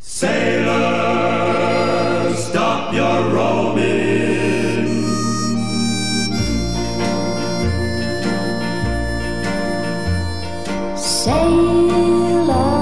Sailors, stop your roaming. Sailors.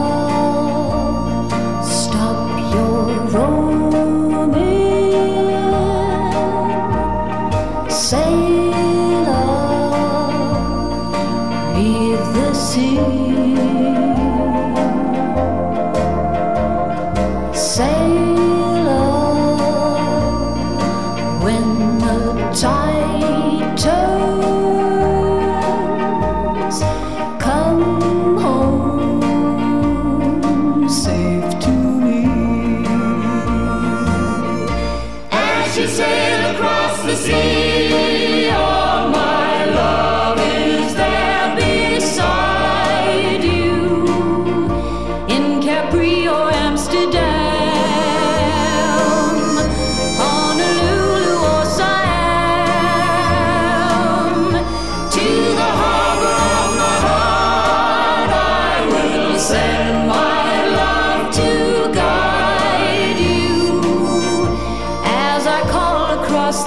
see.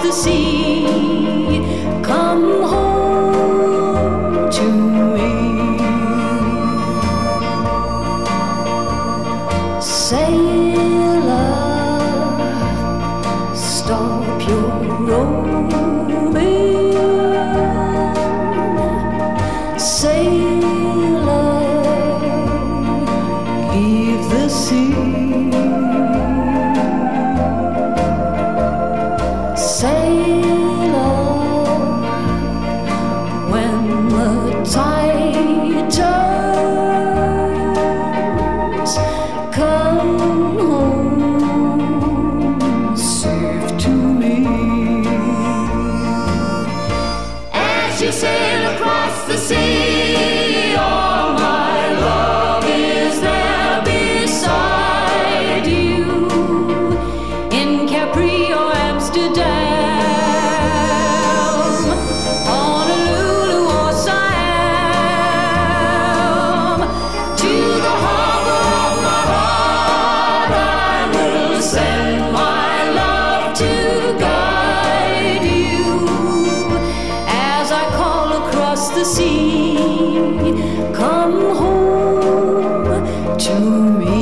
the sea. Come home to me. Sailor, stop your roaming. Sailor, leave the sea. Come home to me.